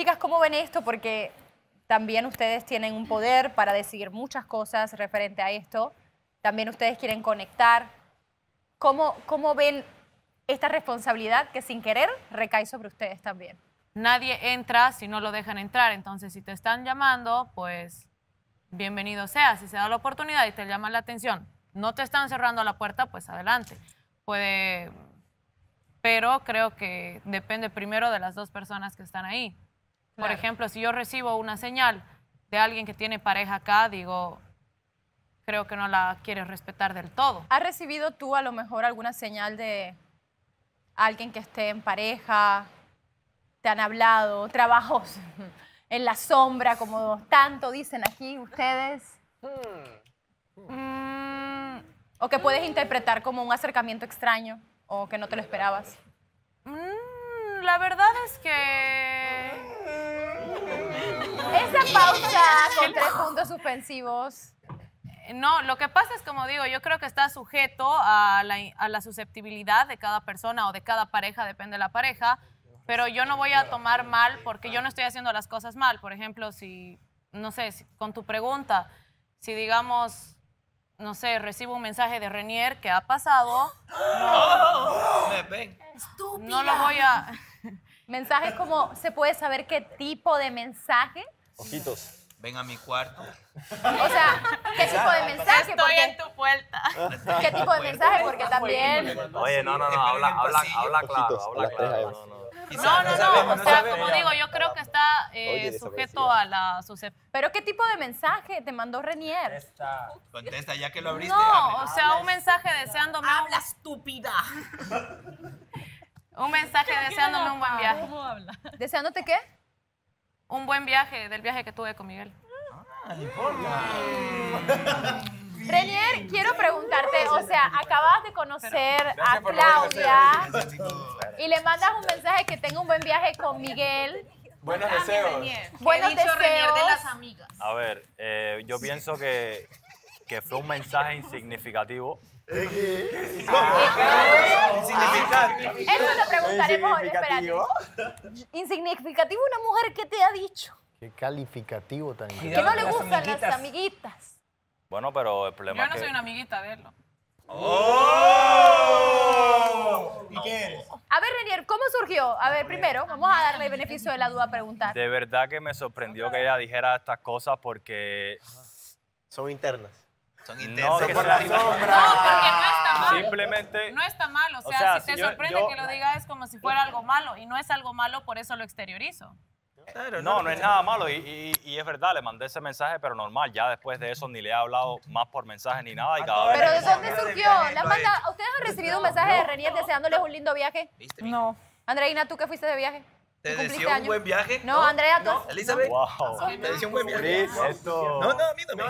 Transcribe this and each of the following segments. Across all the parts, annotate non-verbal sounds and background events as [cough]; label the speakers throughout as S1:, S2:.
S1: Chicas, ¿cómo ven esto? Porque también ustedes tienen un poder para decidir muchas cosas referente a esto. También ustedes quieren conectar. ¿Cómo, cómo ven esta responsabilidad que sin querer recae sobre ustedes también?
S2: Nadie entra si no lo dejan entrar. Entonces, si te están llamando, pues bienvenido sea. Si se da la oportunidad y te llaman la atención, no te están cerrando la puerta, pues adelante. Puede, pero creo que depende primero de las dos personas que están ahí. Por
S1: Claro.
S2: ejemplo, si yo recibo una señal de alguien que tiene pareja acá, digo, creo que no la quieres respetar del todo.
S1: ¿Has recibido tú a lo mejor alguna señal de alguien que esté en pareja? ¿Te han hablado? ¿Trabajos [laughs] en la sombra, como tanto dicen aquí ustedes?
S2: Mm,
S1: ¿O que puedes interpretar como un acercamiento extraño o que no te lo esperabas?
S2: mm, la verdad es que
S1: Esa pausa con tres puntos suspensivos.
S2: No, lo que pasa es, como digo, yo creo que está sujeto a la, a la susceptibilidad de cada persona o de cada pareja, depende de la pareja, pero yo no voy a tomar mal porque yo no estoy haciendo las cosas mal. Por ejemplo, si, no sé, si- con tu pregunta, si digamos, no sé, recibo un mensaje de Renier que ha pasado,
S3: ven.
S2: no lo voy a...
S1: Mensajes como, ¿se puede saber qué tipo de mensaje?
S4: Ojitos.
S3: Ven a mi cuarto.
S1: O sea, ¿qué tipo de mensaje?
S2: Estoy
S1: Porque-
S2: en tu puerta.
S1: ¿Qué tipo de mensaje? Porque también...
S4: Oye, no, no, no, habla, habla, habla claro, habla claro. No, no.
S3: Quizá
S2: No, no, no,
S3: sabemos,
S2: o sea, como digo, yo creo que está eh,
S5: Oye,
S2: sujeto a la susceptibilidad.
S1: ¿Pero qué tipo de mensaje te mandó Renier?
S3: Contesta, ya que lo abriste.
S2: No, o sea, un mensaje deseándome.
S6: Habla estúpida. [laughs]
S2: Un mensaje deseándome un buen viaje.
S1: ¿Deseándote qué?
S2: Un buen viaje del viaje que tuve con Miguel.
S1: Renier, quiero preguntarte, o sea, acabas de conocer a Claudia y le mandas un mensaje que tenga un buen viaje con Miguel.
S7: Buenos deseos.
S1: Buenos
S6: Renier de
S1: deseos.
S6: las amigas.
S4: A ver, eh, yo pienso que, que fue un mensaje insignificativo.
S3: Insignificante.
S1: Eso lo preguntaremos hoy, espérate.
S5: Insignificativo.
S1: Insignificativo una mujer que te ha dicho
S5: Qué calificativo tan
S1: que no le gustan las amiguitas.
S4: Bueno, pero el problema
S2: Yo
S4: es
S2: no
S4: que...
S2: soy una amiguita de él. ¿no?
S3: ¿Y qué eres?
S1: A ver, Renier, ¿cómo surgió? A ver, primero, vamos a darle el beneficio de la duda a preguntar.
S4: De verdad que me sorprendió que ella dijera estas cosas porque
S5: Son internas.
S3: Son
S4: no,
S3: intensos.
S4: que
S3: por
S4: sea-
S3: la sombra.
S2: No, porque no está mal.
S4: simplemente
S2: No está mal, o
S4: O
S2: sea, si te
S4: yo-
S2: sorprende
S4: yo-
S2: que lo diga es como si fuera algo malo y no es algo malo, por eso lo exteriorizo.
S3: Claro,
S4: no, no es nada malo y, y- y es verdad, le mandé ese mensaje, pero normal, ya después de eso ni le he hablado más por mensaje ni nada y cada vez...
S1: ¿Pero de dónde surgió? ¿Le han mandado- ¿Ustedes han recibido un mensaje de Renier deseándoles un lindo viaje?
S2: No.
S1: Andreina, ¿tú que fuiste de viaje?
S3: ¿Te
S1: ¿Tú cumpliste
S3: deseó un buen viaje?
S1: No, Andrea, ¿tú?
S3: Elizabeth.
S4: Wow.
S3: ¿Te deseó un buen viaje?
S4: Esto...
S3: No, no, a mí no me.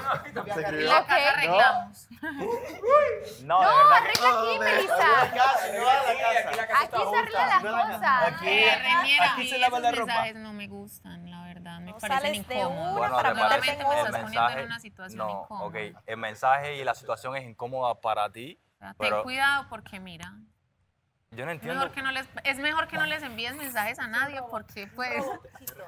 S2: Y la
S1: Ok.
S2: casa arreglamos.
S4: No,
S1: No, [laughs] arregla aquí, Melissa. Aquí se arreglan las cosas.
S3: Aquí
S2: a
S3: se
S2: mí
S3: lava la ropa.
S2: mensajes no me gustan, la verdad. Me
S1: No
S2: parecen
S1: sales de
S2: incómodos.
S4: Bueno,
S2: Realmente
S1: en
S2: me estás poniendo en
S4: mensaje,
S2: una situación
S4: no,
S2: incómoda.
S4: ok, el mensaje y la situación es incómoda para ti,
S2: ten cuidado porque mira,
S4: yo no
S2: es
S4: entiendo.
S2: mejor, que no les, es mejor que no les envíes mensajes a nadie porque pues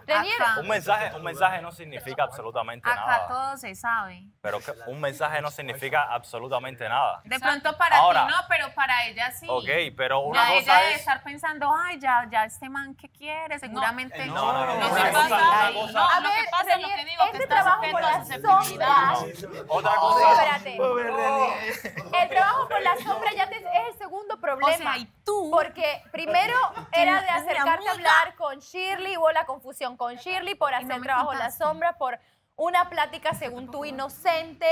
S2: acá,
S4: Un mensaje, un mensaje no significa absolutamente
S2: acá
S4: nada.
S2: todo se sabe.
S4: Pero que un mensaje no significa absolutamente nada.
S2: De pronto para
S4: Ahora-
S2: ti no, pero para ella sí.
S4: Ok, pero una
S2: ya ella
S4: cosa
S2: debe
S4: es.
S2: estar pensando, ay, ya, ya este man que quiere, seguramente
S4: no, no, no, no,
S2: que
S4: una
S2: pasa-
S4: cosa- una
S2: no,
S4: cosa-
S1: A
S2: lo que pasa es lo que digo, que
S1: este
S2: está
S1: trabajo
S2: sujeto a susceptibilidad.
S4: Otra cosa.
S1: espérate. El trabajo por la sombra ya te- es el segundo problema.
S2: O sea, y tú-
S1: Porque primero era de acercarte a hablar con Shirley, hubo la confusión con Shirley por hacer
S2: no
S1: trabajo en la sombra, por una plática según tú inocente.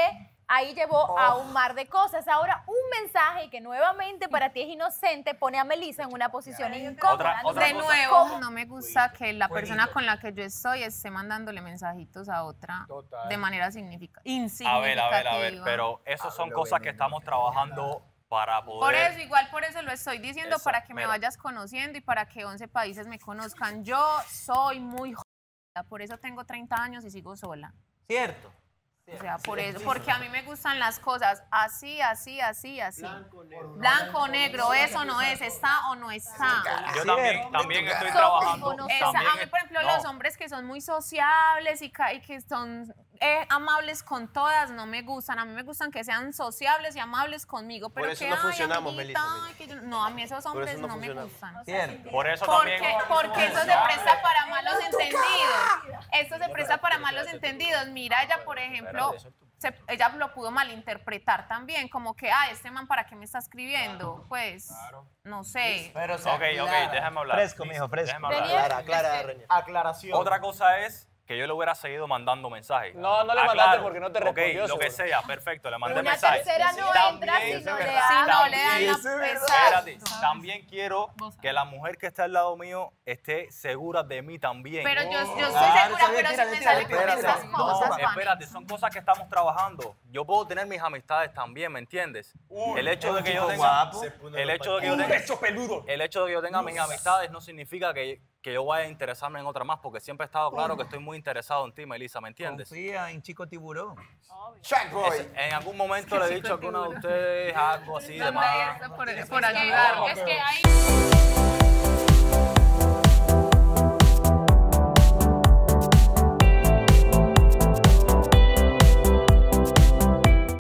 S1: Ahí llevó a un mar de cosas. Ahora, un mensaje que nuevamente para ti es inocente pone a Melissa en una posición incómoda.
S2: De nuevo,
S1: cómo.
S2: no me gusta que la persona con la que yo estoy esté mandándole mensajitos a otra
S7: Total.
S2: de manera significa-
S4: A ver, a ver, a ver. Pero eso son cosas que estamos trabajando para poder.
S2: Por eso, igual por eso lo estoy diciendo,
S4: Eso,
S2: para que me vayas conociendo y para que 11 países me conozcan. Yo soy muy jodida, por eso tengo 30 años y sigo sola.
S3: Cierto.
S2: O sea, por eso, porque a mí me gustan las cosas así, así, así, así. Blanco, negro, eso no es, está o no está.
S4: Yo también, también estoy trabajando.
S2: Esa- a mí, por ejemplo,
S4: no.
S2: los hombres que son muy sociables y que son eh, amables con todas, no me gustan. A mí me gustan que sean sociables y amables conmigo. Pero
S5: eso
S2: que,
S5: no
S2: ay,
S5: funcionamos,
S2: amiguita,
S5: Melissa,
S2: ay, que yo- no, a mí esos hombres
S5: no
S2: no, me
S5: funcionamos.
S2: gustan.
S6: Bien.
S4: Por eso
S2: Porque,
S4: también.
S2: porque eso se presta para malos entendidos. Esto se presta para malos entendidos. Mira, ella, por ejemplo, se- ella lo pudo malinterpretar también, como que, ah, este man, ¿para qué me está escribiendo? Pues, no sé.
S6: Pero, o sea,
S4: Ok, ok, déjame hablar.
S6: Fresco, mijo, fresco.
S4: Déjame hablar.
S5: Clara, clara, Reña.
S6: Aclaración.
S4: Otra cosa es que yo le hubiera seguido mandando mensajes.
S7: No, no le
S4: Ah,
S7: mandaste
S4: claro.
S7: porque no te
S4: Ok,
S7: respondió,
S4: lo que sea, perfecto, le mandé
S1: Una
S4: mensajes.
S1: tercera no entra
S4: También-
S1: si no le
S2: Si no le dan
S4: Espérate, también quiero que la mujer que está al lado mío esté segura de mí también.
S2: Pero yo, yo estoy
S6: Claro,
S2: segura, pero si me salen con esas cosas,
S4: No, espérate, son cosas que estamos trabajando. Yo puedo tener mis amistades también, ¿me entiendes? el hecho de que yo tenga,
S6: guapo.
S4: el hecho de que yo tenga,
S7: peludo.
S4: el hecho de que yo tenga mis amistades no significa que, que yo vaya a interesarme en otra más, porque siempre he estado claro que estoy muy interesado en ti, Melissa, ¿me entiendes?
S6: Confía en Chico Tiburón.
S4: Es- en algún momento le he dicho a alguna de ustedes algo así de más.
S2: por, por ayudar.
S8: Es que hay